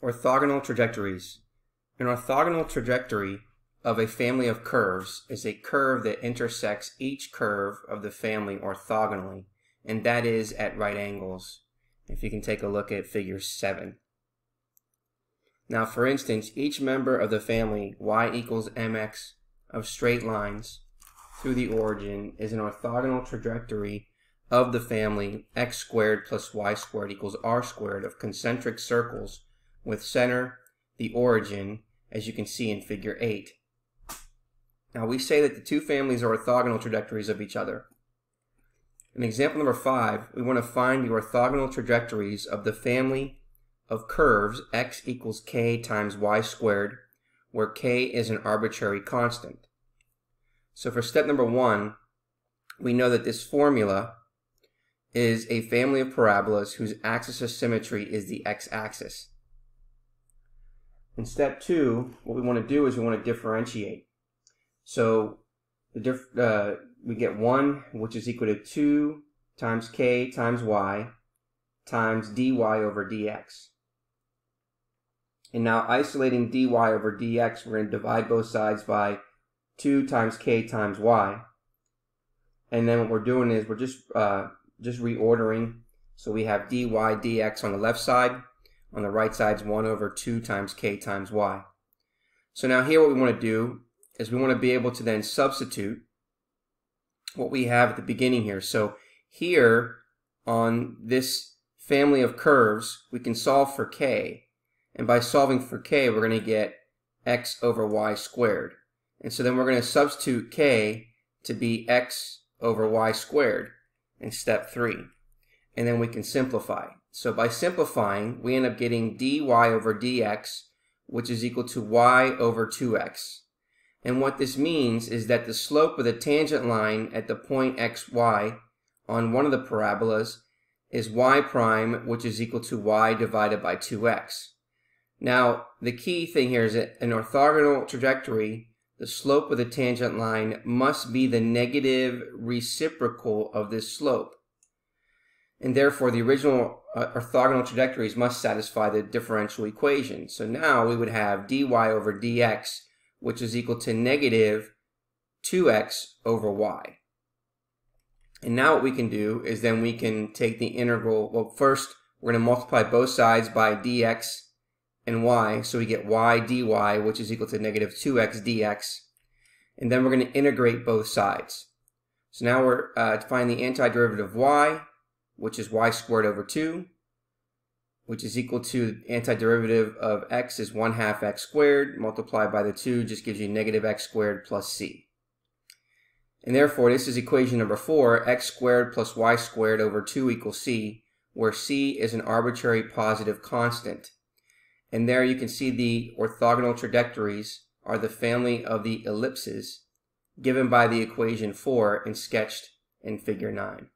Orthogonal trajectories. An orthogonal trajectory of a family of curves is a curve that intersects each curve of the family orthogonally, and that is at right angles. If you can take a look at figure 7. Now for instance, each member of the family y equals mx of straight lines through the origin is an orthogonal trajectory of the family x squared plus y squared equals r squared of concentric circles with center, the origin, as you can see in figure 8. Now we say that the two families are orthogonal trajectories of each other. In example number 5, we want to find the orthogonal trajectories of the family of curves x equals k times y squared, where k is an arbitrary constant. So for step number 1, we know that this formula is a family of parabolas whose axis of symmetry is the x-axis. In step two, what we want to do is we want to differentiate. So uh, we get 1, which is equal to 2 times k times y times dy over dx. And now isolating dy over dx, we're going to divide both sides by 2 times k times y. And then what we're doing is we're just uh, just reordering. So we have dy dx on the left side on the right side is 1 over 2 times k times y. So now here what we want to do is we want to be able to then substitute what we have at the beginning here. So here on this family of curves, we can solve for k. And by solving for k, we're going to get x over y squared. And so then we're going to substitute k to be x over y squared in step 3. And then we can simplify. So by simplifying, we end up getting dy over dx, which is equal to y over 2x. And what this means is that the slope of the tangent line at the point xy on one of the parabolas is y prime, which is equal to y divided by 2x. Now, the key thing here is that an orthogonal trajectory, the slope of the tangent line must be the negative reciprocal of this slope and therefore the original uh, orthogonal trajectories must satisfy the differential equation. So now we would have dy over dx, which is equal to negative 2x over y. And now what we can do is then we can take the integral, well first we're going to multiply both sides by dx and y, so we get y dy, which is equal to negative 2x dx. And then we're going to integrate both sides. So now we're uh, to find the antiderivative of y, which is y squared over 2, which is equal to antiderivative of x is 1 half x squared multiplied by the 2 just gives you negative x squared plus c. And therefore, this is equation number 4, x squared plus y squared over 2 equals c, where c is an arbitrary positive constant. And there you can see the orthogonal trajectories are the family of the ellipses given by the equation 4 and sketched in figure 9.